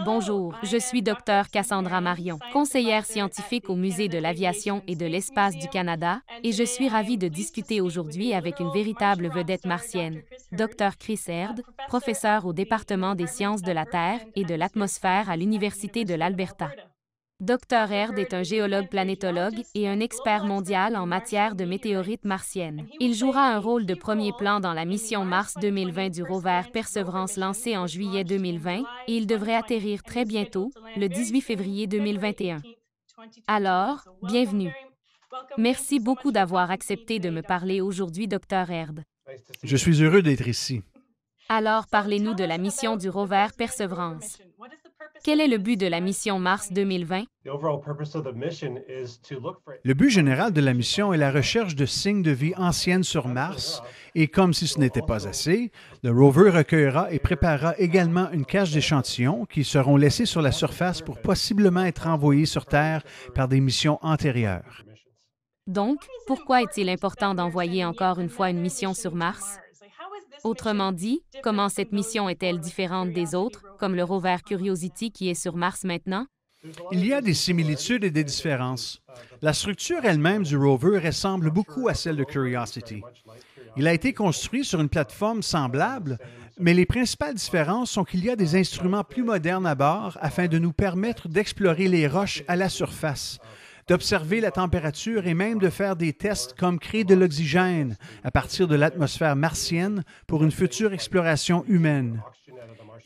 Bonjour, je suis Dr Cassandra Marion, conseillère scientifique au Musée de l'aviation et de l'espace du Canada, et je suis ravie de discuter aujourd'hui avec une véritable vedette martienne, Dr Chris Erd, professeur au département des sciences de la Terre et de l'atmosphère à l'Université de l'Alberta. Dr. Erd est un géologue planétologue et un expert mondial en matière de météorites martiennes. Il jouera un rôle de premier plan dans la mission Mars 2020 du rover Perseverance lancée en juillet 2020 et il devrait atterrir très bientôt, le 18 février 2021. Alors, bienvenue. Merci beaucoup d'avoir accepté de me parler aujourd'hui, Dr. Erd. Je suis heureux d'être ici. Alors, parlez-nous de la mission du rover Perseverance. Quel est le but de la mission Mars 2020? Le but général de la mission est la recherche de signes de vie anciennes sur Mars et comme si ce n'était pas assez, le rover recueillera et préparera également une cache d'échantillons qui seront laissés sur la surface pour possiblement être envoyés sur Terre par des missions antérieures. Donc, pourquoi est-il important d'envoyer encore une fois une mission sur Mars? Autrement dit, comment cette mission est-elle différente des autres, comme le rover Curiosity qui est sur Mars maintenant? Il y a des similitudes et des différences. La structure elle-même du rover ressemble beaucoup à celle de Curiosity. Il a été construit sur une plateforme semblable, mais les principales différences sont qu'il y a des instruments plus modernes à bord afin de nous permettre d'explorer les roches à la surface, d'observer la température et même de faire des tests comme créer de l'oxygène à partir de l'atmosphère martienne pour une future exploration humaine.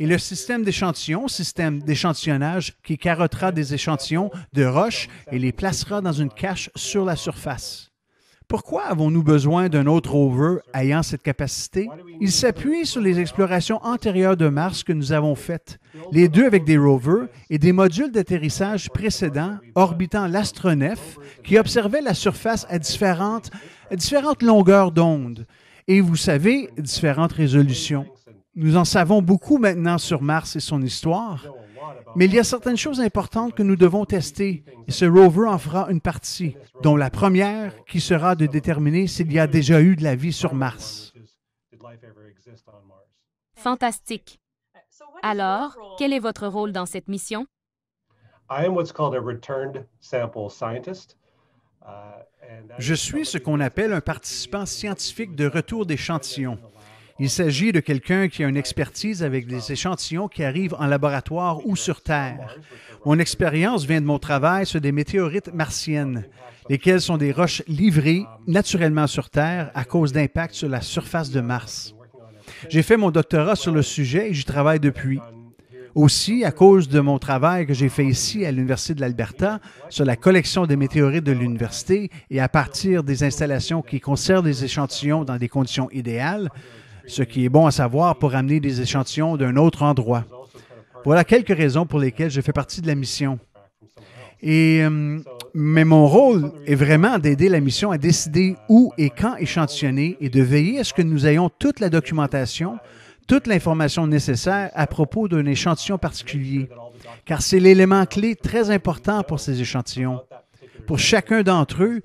Et le système d'échantillons, système d'échantillonnage qui carottera des échantillons de roches et les placera dans une cache sur la surface. Pourquoi avons-nous besoin d'un autre rover ayant cette capacité? Il s'appuie sur les explorations antérieures de Mars que nous avons faites, les deux avec des rovers et des modules d'atterrissage précédents orbitant l'astronef qui observaient la surface à différentes, à différentes longueurs d'onde et, vous savez, différentes résolutions. Nous en savons beaucoup maintenant sur Mars et son histoire, mais il y a certaines choses importantes que nous devons tester et ce rover en fera une partie, dont la première qui sera de déterminer s'il y a déjà eu de la vie sur Mars. Fantastique. Alors, quel est votre rôle dans cette mission? Je suis ce qu'on appelle un participant scientifique de retour d'échantillon. Il s'agit de quelqu'un qui a une expertise avec des échantillons qui arrivent en laboratoire ou sur Terre. Mon expérience vient de mon travail sur des météorites martiennes, lesquelles sont des roches livrées naturellement sur Terre à cause d'impacts sur la surface de Mars. J'ai fait mon doctorat sur le sujet et j'y travaille depuis. Aussi, à cause de mon travail que j'ai fait ici à l'Université de l'Alberta sur la collection des météorites de l'université et à partir des installations qui conservent des échantillons dans des conditions idéales, ce qui est bon à savoir pour amener des échantillons d'un autre endroit. Voilà quelques raisons pour lesquelles je fais partie de la mission. Et, euh, mais mon rôle est vraiment d'aider la mission à décider où et quand échantillonner et de veiller à ce que nous ayons toute la documentation, toute l'information nécessaire à propos d'un échantillon particulier, car c'est l'élément clé très important pour ces échantillons. Pour chacun d'entre eux,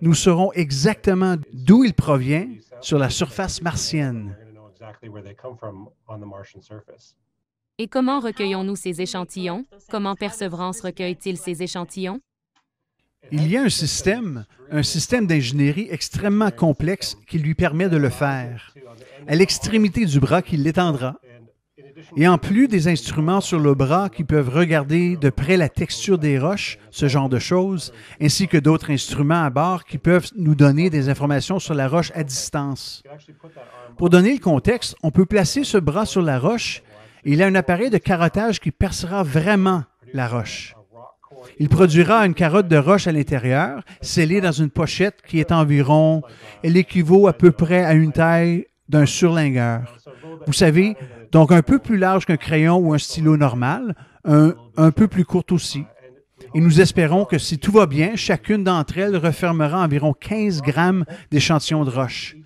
nous saurons exactement d'où il provient, sur la surface martienne. Et comment recueillons-nous ces échantillons? Comment Perseverance recueille-t-il ces échantillons? Il y a un système, un système d'ingénierie extrêmement complexe qui lui permet de le faire. À l'extrémité du bras qui l'étendra, et en plus des instruments sur le bras qui peuvent regarder de près la texture des roches, ce genre de choses, ainsi que d'autres instruments à bord qui peuvent nous donner des informations sur la roche à distance. Pour donner le contexte, on peut placer ce bras sur la roche et il a un appareil de carottage qui percera vraiment la roche. Il produira une carotte de roche à l'intérieur, scellée dans une pochette qui est environ, elle équivaut à peu près à une taille d'un surlingueur. Vous savez, donc un peu plus large qu'un crayon ou un stylo normal, un, un peu plus courte aussi. Et nous espérons que si tout va bien, chacune d'entre elles refermera environ 15 grammes d'échantillons de roche.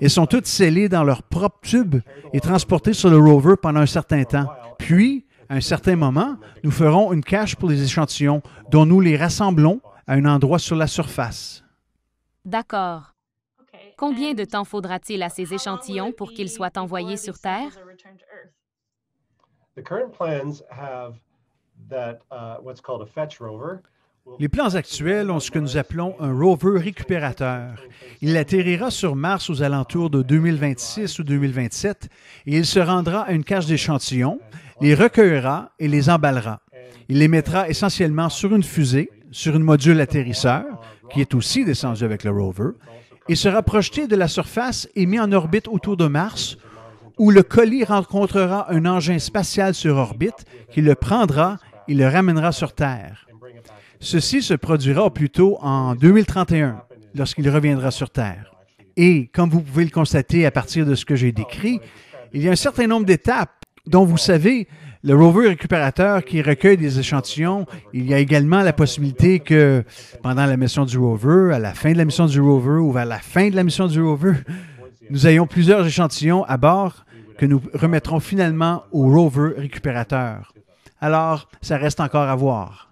Elles sont toutes scellées dans leur propre tube et transportées sur le rover pendant un certain temps. Puis, à un certain moment, nous ferons une cache pour les échantillons dont nous les rassemblons à un endroit sur la surface. D'accord. Combien de temps faudra-t-il à ces échantillons pour qu'ils soient envoyés sur Terre? Les plans actuels ont ce que nous appelons un rover récupérateur. Il atterrira sur Mars aux alentours de 2026 ou 2027 et il se rendra à une cage d'échantillons, les recueillera et les emballera. Il les mettra essentiellement sur une fusée, sur une module atterrisseur, qui est aussi descendu avec le rover, et sera projeté de la surface et mis en orbite autour de Mars, où le colis rencontrera un engin spatial sur orbite qui le prendra et le ramènera sur Terre. Ceci se produira plutôt en 2031, lorsqu'il reviendra sur Terre. Et comme vous pouvez le constater à partir de ce que j'ai décrit, il y a un certain nombre d'étapes dont vous savez, le rover récupérateur qui recueille des échantillons, il y a également la possibilité que pendant la mission du rover, à la fin de la mission du rover ou vers la fin de la mission du rover, nous ayons plusieurs échantillons à bord que nous remettrons finalement au rover récupérateur. Alors, ça reste encore à voir.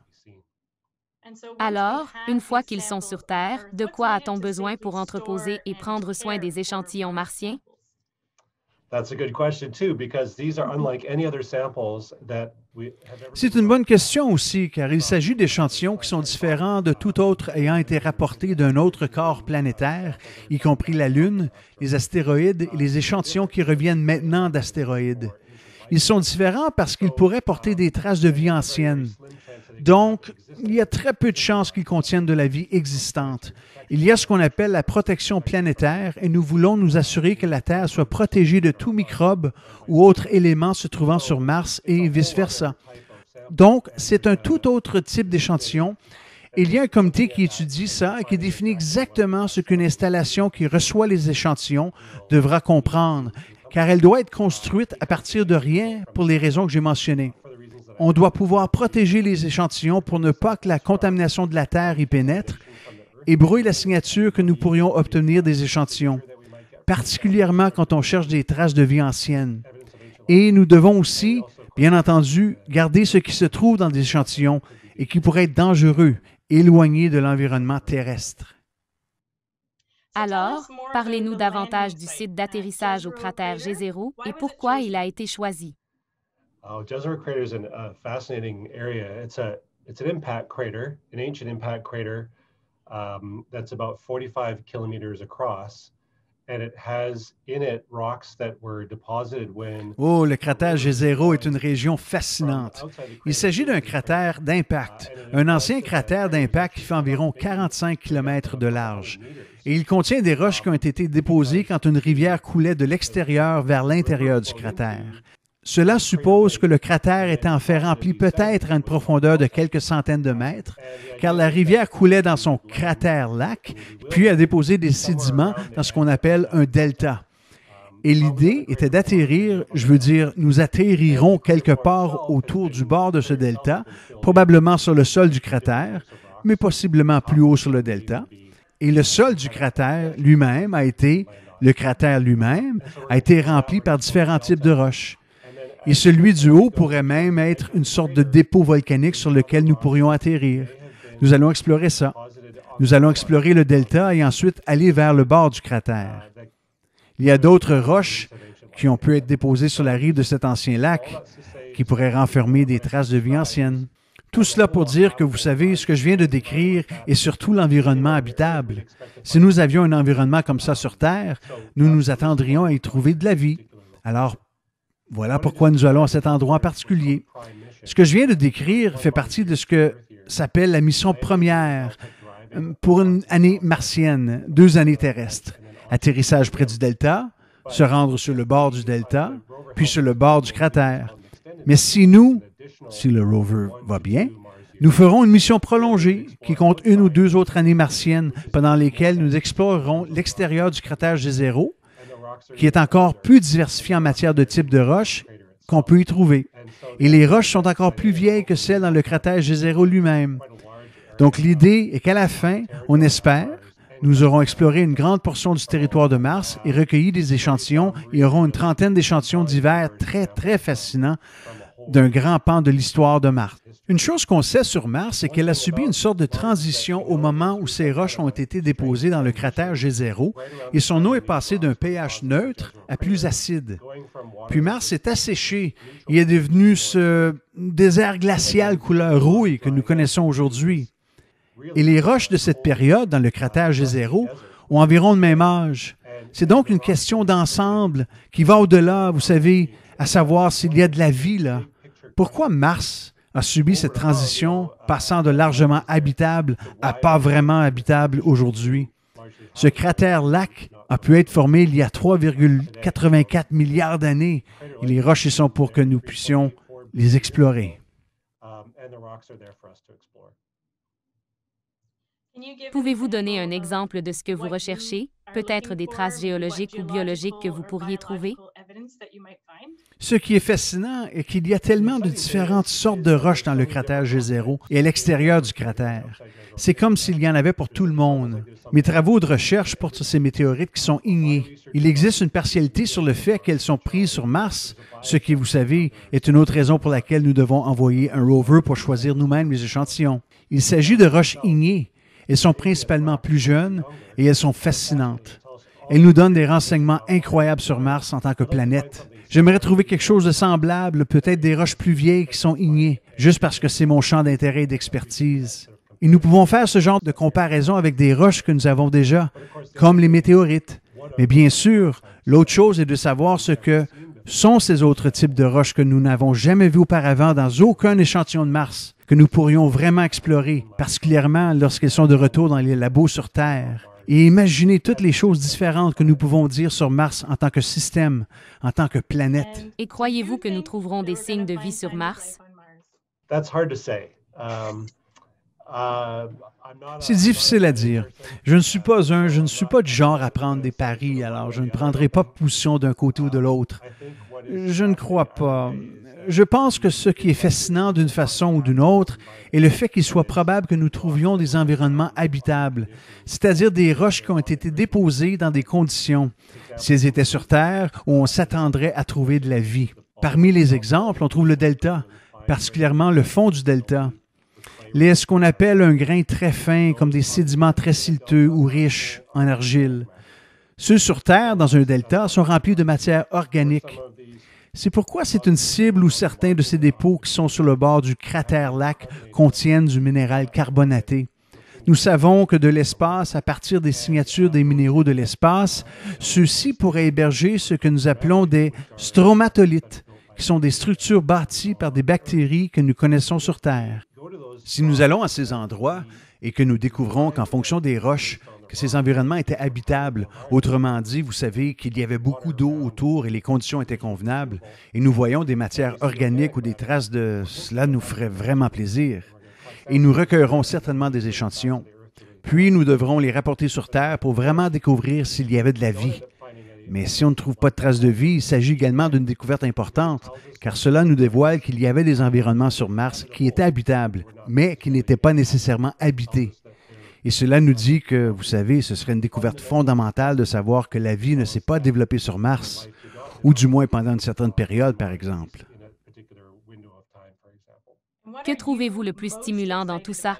Alors, une fois qu'ils sont sur Terre, de quoi a-t-on besoin pour entreposer et prendre soin des échantillons martiens? C'est une bonne question aussi, car il s'agit d'échantillons qui sont différents de tout autre ayant été rapporté d'un autre corps planétaire, y compris la Lune, les astéroïdes et les échantillons qui reviennent maintenant d'astéroïdes. Ils sont différents parce qu'ils pourraient porter des traces de vie ancienne. Donc, il y a très peu de chances qu'ils contiennent de la vie existante. Il y a ce qu'on appelle la protection planétaire et nous voulons nous assurer que la Terre soit protégée de tout microbe ou autre élément se trouvant sur Mars et vice-versa. Donc, c'est un tout autre type d'échantillon. Il y a un comité qui étudie ça et qui définit exactement ce qu'une installation qui reçoit les échantillons devra comprendre, car elle doit être construite à partir de rien pour les raisons que j'ai mentionnées. On doit pouvoir protéger les échantillons pour ne pas que la contamination de la Terre y pénètre et brouille la signature que nous pourrions obtenir des échantillons, particulièrement quand on cherche des traces de vie ancienne. Et nous devons aussi, bien entendu, garder ce qui se trouve dans des échantillons et qui pourrait être dangereux, éloigné de l'environnement terrestre. Alors, parlez-nous davantage du site d'atterrissage au cratère G0 et pourquoi il a été choisi. Oh, crater is a fascinating area. It's a an impact crater, an ancient impact crater um, that's about 45 kilometers across. Oh, le cratère G0 est une région fascinante. Il s'agit d'un cratère d'impact, un ancien cratère d'impact qui fait environ 45 km de large. Et il contient des roches qui ont été déposées quand une rivière coulait de l'extérieur vers l'intérieur du cratère. Cela suppose que le cratère était en fait rempli peut-être à une profondeur de quelques centaines de mètres, car la rivière coulait dans son cratère-lac, puis a déposé des sédiments dans ce qu'on appelle un delta. Et l'idée était d'atterrir, je veux dire, nous atterrirons quelque part autour du bord de ce delta, probablement sur le sol du cratère, mais possiblement plus haut sur le delta. Et le sol du cratère lui-même a été, le cratère lui-même, a été rempli par différents types de roches. Et celui du haut pourrait même être une sorte de dépôt volcanique sur lequel nous pourrions atterrir. Nous allons explorer ça. Nous allons explorer le delta et ensuite aller vers le bord du cratère. Il y a d'autres roches qui ont pu être déposées sur la rive de cet ancien lac qui pourraient renfermer des traces de vie ancienne. Tout cela pour dire que vous savez, ce que je viens de décrire est surtout l'environnement habitable. Si nous avions un environnement comme ça sur Terre, nous nous attendrions à y trouver de la vie. Alors, voilà pourquoi nous allons à cet endroit en particulier. Ce que je viens de décrire fait partie de ce que s'appelle la mission première euh, pour une année martienne, deux années terrestres. Atterrissage près du delta, se rendre sur le bord du delta, puis sur le bord du cratère. Mais si nous, si le rover va bien, nous ferons une mission prolongée qui compte une ou deux autres années martiennes pendant lesquelles nous explorerons l'extérieur du cratère G0 qui est encore plus diversifié en matière de type de roches qu'on peut y trouver. Et les roches sont encore plus vieilles que celles dans le cratère G0 lui-même. Donc l'idée est qu'à la fin, on espère, nous aurons exploré une grande portion du territoire de Mars et recueilli des échantillons et aurons une trentaine d'échantillons divers très, très fascinants d'un grand pan de l'histoire de Mars. Une chose qu'on sait sur Mars, c'est qu'elle a subi une sorte de transition au moment où ses roches ont été déposées dans le cratère G0 et son eau est passée d'un pH neutre à plus acide. Puis Mars est asséché et est devenu ce désert glacial couleur rouille que nous connaissons aujourd'hui. Et les roches de cette période dans le cratère G0 ont environ le même âge. C'est donc une question d'ensemble qui va au-delà, vous savez, à savoir s'il y a de la vie là. Pourquoi Mars a subi cette transition, passant de largement habitable à pas vraiment habitable aujourd'hui. Ce cratère-lac a pu être formé il y a 3,84 milliards d'années et les roches y sont pour que nous puissions les explorer. Pouvez-vous donner un exemple de ce que vous recherchez, peut-être des traces géologiques ou biologiques que vous pourriez trouver? Ce qui est fascinant est qu'il y a tellement de différentes sortes de roches dans le cratère G0 et à l'extérieur du cratère. C'est comme s'il y en avait pour tout le monde. Mes travaux de recherche portent sur ces météorites qui sont ignées. Il existe une partialité sur le fait qu'elles sont prises sur Mars, ce qui, vous savez, est une autre raison pour laquelle nous devons envoyer un rover pour choisir nous-mêmes les échantillons. Il s'agit de roches ignées. Elles sont principalement plus jeunes et elles sont fascinantes. Elles nous donnent des renseignements incroyables sur Mars en tant que planète. J'aimerais trouver quelque chose de semblable, peut-être des roches plus vieilles qui sont ignées, juste parce que c'est mon champ d'intérêt et d'expertise. Et nous pouvons faire ce genre de comparaison avec des roches que nous avons déjà, comme les météorites. Mais bien sûr, l'autre chose est de savoir ce que sont ces autres types de roches que nous n'avons jamais vues auparavant dans aucun échantillon de Mars, que nous pourrions vraiment explorer, particulièrement lorsqu'elles sont de retour dans les labos sur Terre et imaginer toutes les choses différentes que nous pouvons dire sur Mars en tant que système, en tant que planète. Et croyez-vous que nous trouverons des signes de vie sur Mars? Um, uh, C'est difficile à dire. Je ne suis pas un, je ne suis pas du genre à prendre des paris, alors je ne prendrai pas position d'un côté ou de l'autre. Je ne crois pas je pense que ce qui est fascinant d'une façon ou d'une autre est le fait qu'il soit probable que nous trouvions des environnements habitables, c'est-à-dire des roches qui ont été déposées dans des conditions, si elles étaient sur Terre, où on s'attendrait à trouver de la vie. Parmi les exemples, on trouve le delta, particulièrement le fond du delta. Les, ce qu'on appelle un grain très fin, comme des sédiments très silteux ou riches en argile. Ceux sur Terre, dans un delta, sont remplis de matière organique. C'est pourquoi c'est une cible où certains de ces dépôts qui sont sur le bord du cratère-lac contiennent du minéral carbonaté. Nous savons que de l'espace, à partir des signatures des minéraux de l'espace, ceux-ci pourraient héberger ce que nous appelons des stromatolites, qui sont des structures bâties par des bactéries que nous connaissons sur Terre. Si nous allons à ces endroits et que nous découvrons qu'en fonction des roches, que ces environnements étaient habitables. Autrement dit, vous savez qu'il y avait beaucoup d'eau autour et les conditions étaient convenables. Et nous voyons des matières organiques ou des traces de cela nous ferait vraiment plaisir. Et nous recueillerons certainement des échantillons. Puis nous devrons les rapporter sur Terre pour vraiment découvrir s'il y avait de la vie. Mais si on ne trouve pas de traces de vie, il s'agit également d'une découverte importante, car cela nous dévoile qu'il y avait des environnements sur Mars qui étaient habitables, mais qui n'étaient pas nécessairement habités. Et cela nous dit que, vous savez, ce serait une découverte fondamentale de savoir que la vie ne s'est pas développée sur Mars, ou du moins pendant une certaine période, par exemple. Que trouvez-vous le plus stimulant dans tout ça?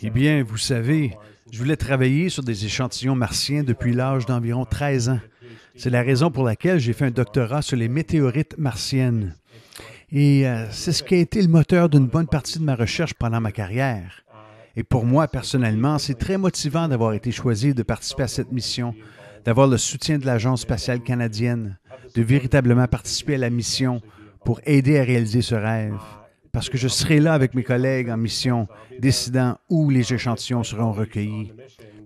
Eh bien, vous savez, je voulais travailler sur des échantillons martiens depuis l'âge d'environ 13 ans. C'est la raison pour laquelle j'ai fait un doctorat sur les météorites martiennes. Et euh, c'est ce qui a été le moteur d'une bonne partie de ma recherche pendant ma carrière. Et pour moi, personnellement, c'est très motivant d'avoir été choisi de participer à cette mission, d'avoir le soutien de l'Agence spatiale canadienne, de véritablement participer à la mission pour aider à réaliser ce rêve. Parce que je serai là avec mes collègues en mission, décidant où les échantillons seront recueillis.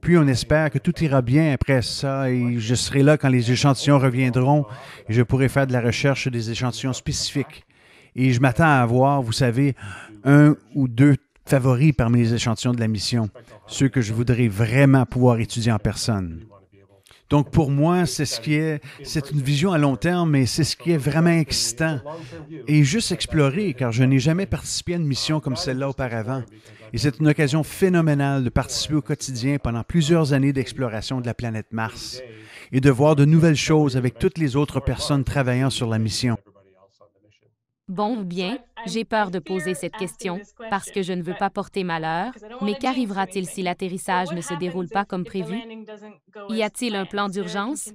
Puis on espère que tout ira bien après ça et je serai là quand les échantillons reviendront et je pourrai faire de la recherche des échantillons spécifiques et je m'attends à avoir, vous savez, un ou deux favoris parmi les échantillons de la mission, ceux que je voudrais vraiment pouvoir étudier en personne. Donc pour moi, c'est ce qui est, c'est une vision à long terme, mais c'est ce qui est vraiment excitant. Et juste explorer, car je n'ai jamais participé à une mission comme celle-là auparavant. Et c'est une occasion phénoménale de participer au quotidien pendant plusieurs années d'exploration de la planète Mars et de voir de nouvelles choses avec toutes les autres personnes travaillant sur la mission. Bon ou bien, j'ai peur de poser cette question parce que je ne veux pas porter malheur, mais qu'arrivera-t-il si l'atterrissage ne se déroule pas comme prévu? Y a-t-il un plan d'urgence?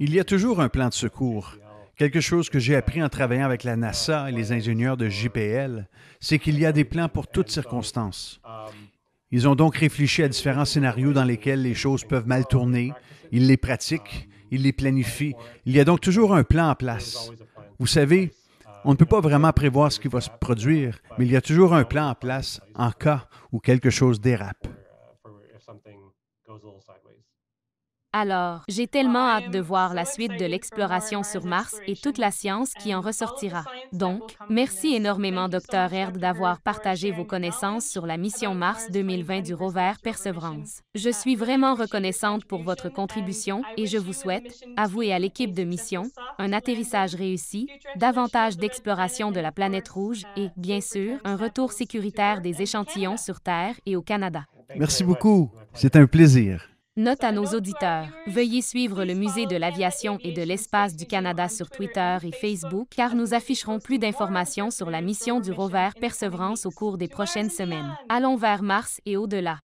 Il y a toujours un plan de secours. Quelque chose que j'ai appris en travaillant avec la NASA et les ingénieurs de JPL, c'est qu'il y a des plans pour toutes circonstances. Ils ont donc réfléchi à différents scénarios dans lesquels les choses peuvent mal tourner. Ils les pratiquent, ils les planifient. Il y a donc toujours un plan en place. Vous savez, on ne peut pas vraiment prévoir ce qui va se produire, mais il y a toujours un plan en place en cas où quelque chose dérape. Alors, j'ai tellement hâte de voir la suite de l'exploration sur Mars et toute la science qui en ressortira. Donc, merci énormément, Dr. Erd, d'avoir partagé vos connaissances sur la mission Mars 2020 du rover Perseverance. Je suis vraiment reconnaissante pour votre contribution et je vous souhaite, à vous et à l'équipe de mission, un atterrissage réussi, davantage d'exploration de la planète rouge et, bien sûr, un retour sécuritaire des échantillons sur Terre et au Canada. Merci beaucoup. C'est un plaisir. Note à nos auditeurs. Veuillez suivre le Musée de l'aviation et de l'espace du Canada sur Twitter et Facebook car nous afficherons plus d'informations sur la mission du rover Perseverance au cours des prochaines semaines. Allons vers Mars et au-delà.